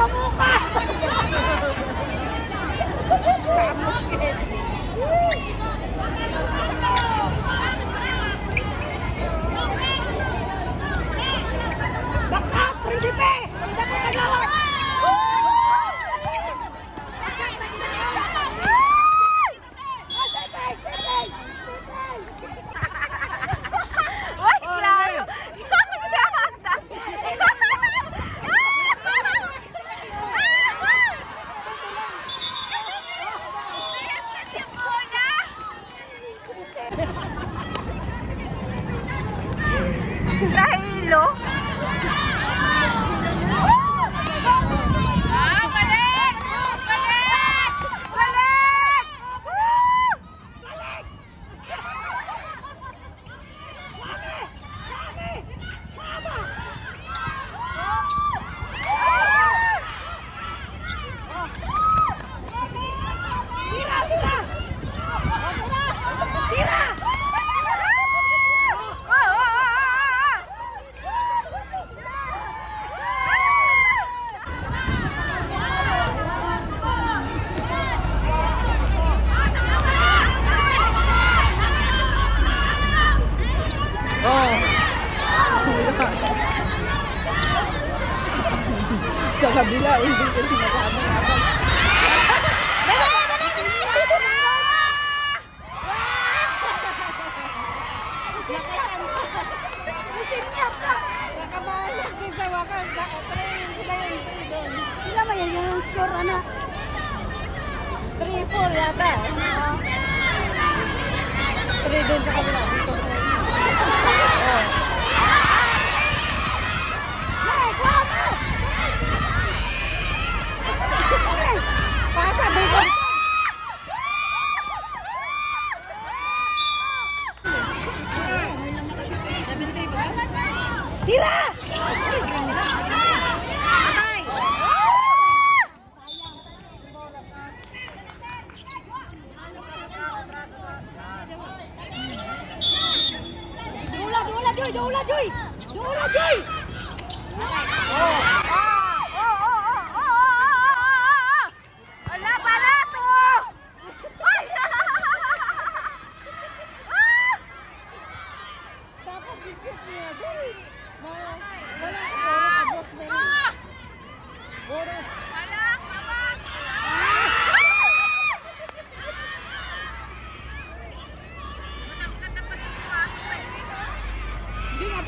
Pamuka! Sinyas na! Nakabawas din sa wakas. Sila yung doon. Sila ba yan score, ana? 3-4 yata. 3 doon sa kabila. 3-4.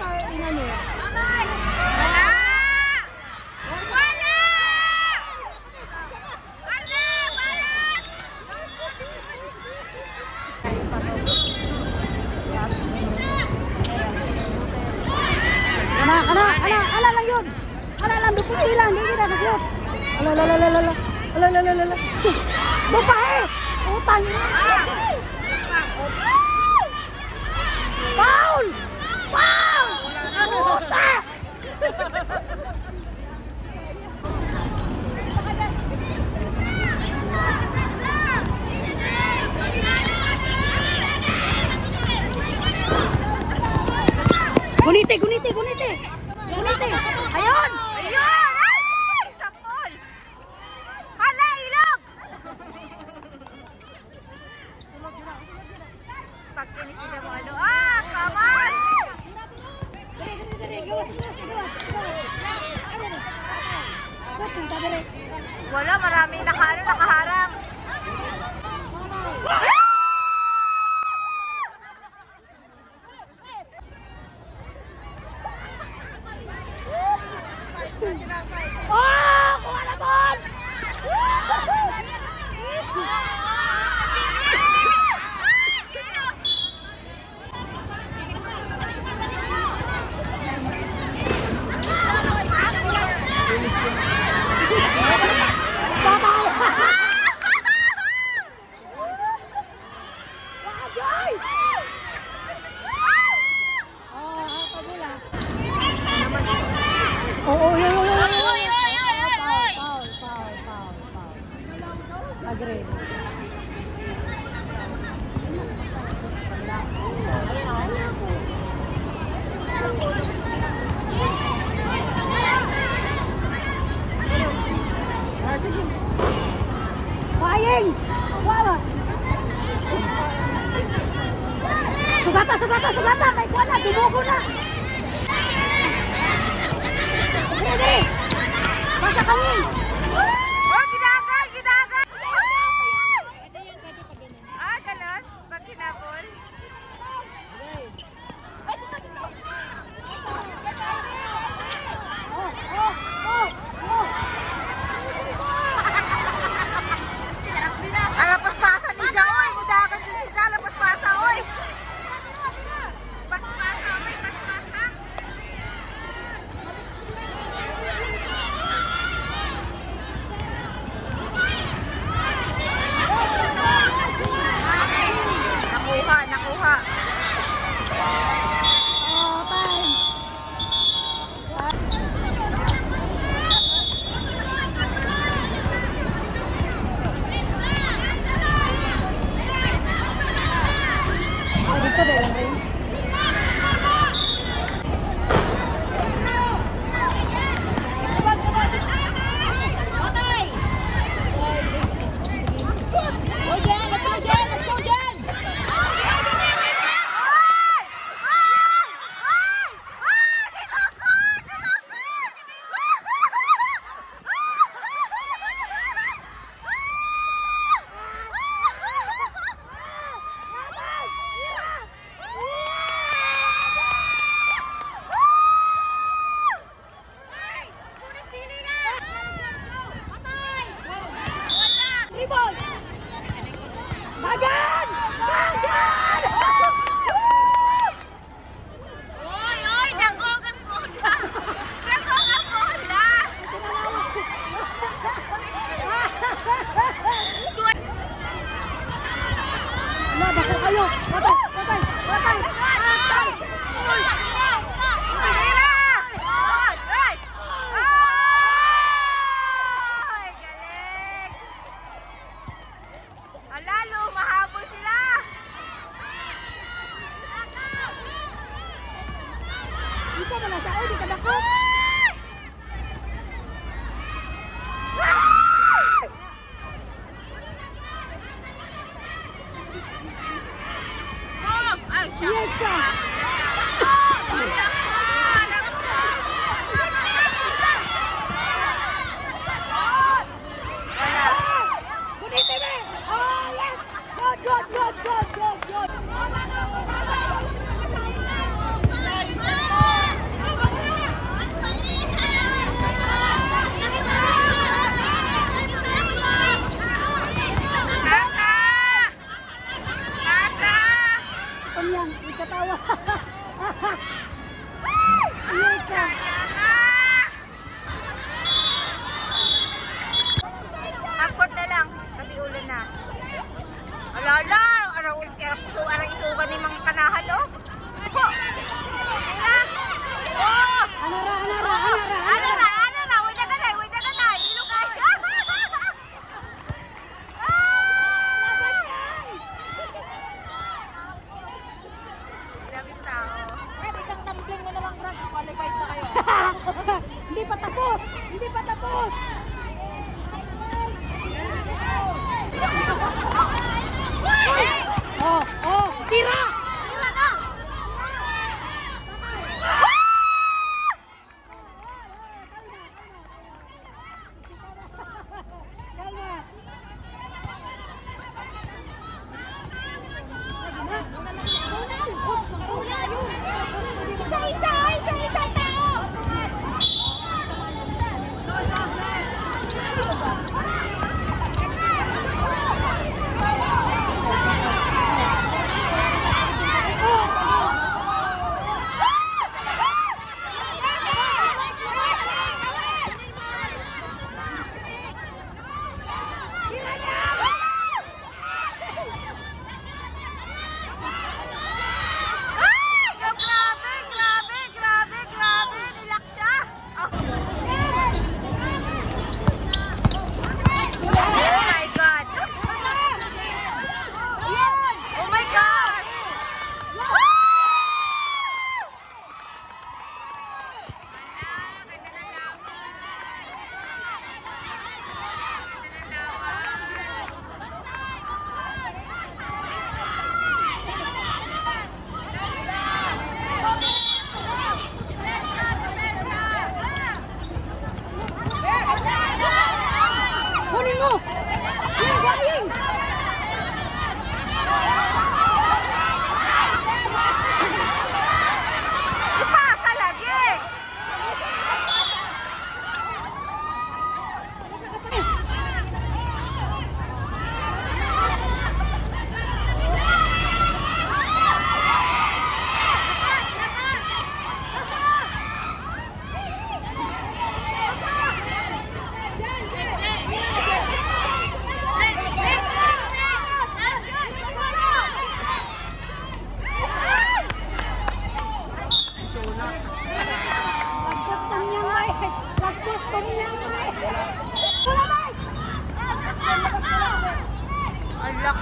Pa inano. Wala! Wala! Wala! Wala! Ana, ana, ana, ana lang yun. Ana lang, dukot ilan, hindi na kasi yun. Ala, ala, ala, ala, ala, ala, ala, ala, ala. Lupa eh! Utang! Foul! Gunite, gunite, gunite! Ôi! Flying! Wala! Sugata, sugata, sugata! May kuha na! Na! Ready! Masa kami! 이해 했.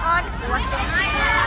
on Western